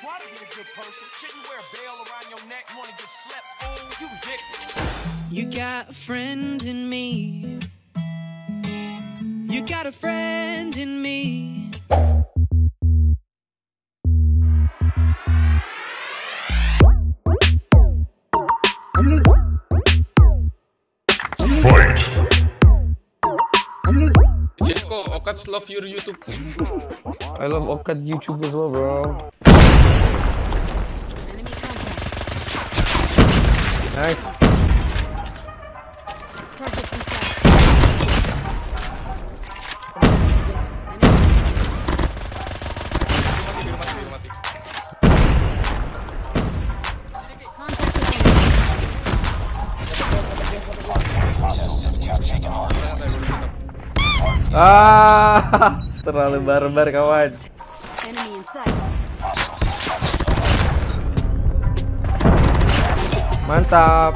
try to be a good person. Shouldn't wear a bell around your neck. You wanna get slept? Fool, you ridiculous. You got a friend in me. You got a friend in me. Fight. Cisco, Okats love your YouTube. I love Okad's YouTube as well, bro. Setup. Ah, terlalu barbar kawan. Enemy in Mantap.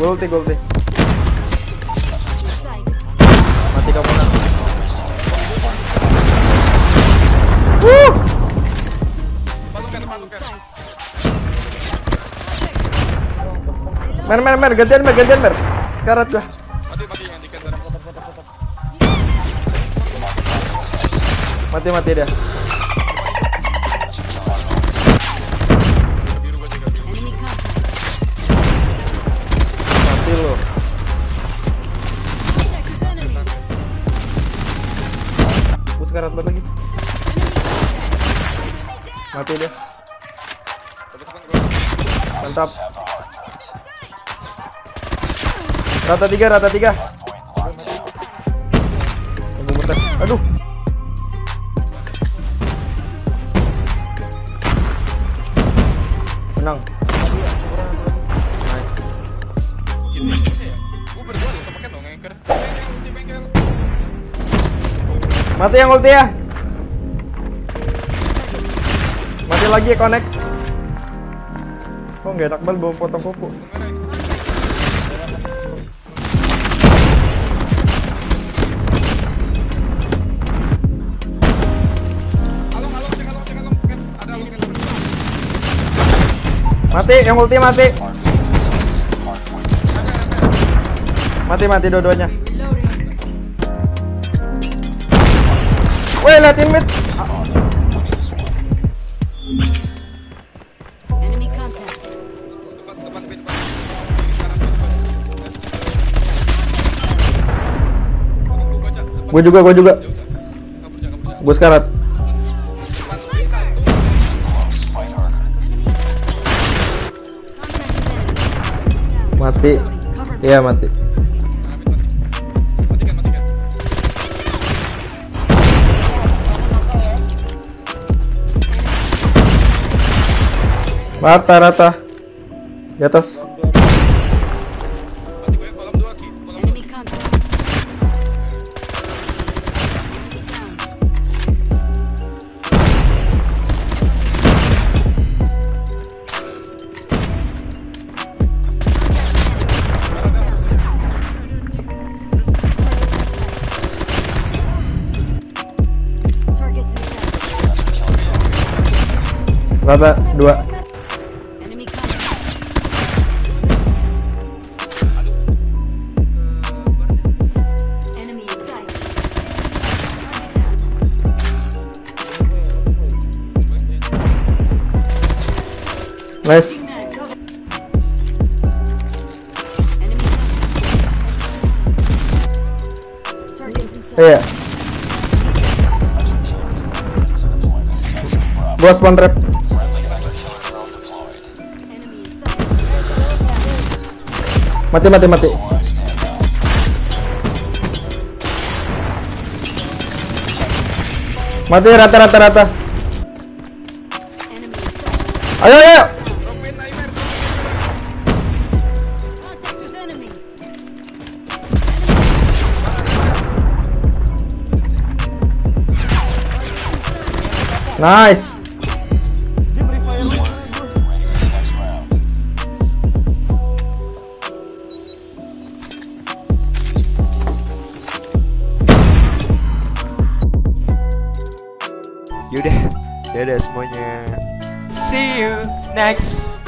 Gulti, gulti. Mati kamu nak. Sight. Mer, mer, mer, gantian mer, gantian mer. Sekarat gua. Mati, mati contact. Mati lo. Banget lagi. Mati dia. Mantap. Rata tiga, rata tiga. Aduh. Bengkel. Mati yang ulti ya. Mati lagi connect. Oh nggak enak banget bawa potong kuku. Mati yang ulti mati. Mati mati dua-duanya. Woi liatin mid. Gue juga gue juga. Gue sekarat. Mati. Iya mati. Rata rata. Di atas. Rata dua. Nice. Iya. Gua spawn trap. Mati mati mati. Mati rata rata rata. Ayo ayo. Nice. Dadah semuanya. See you next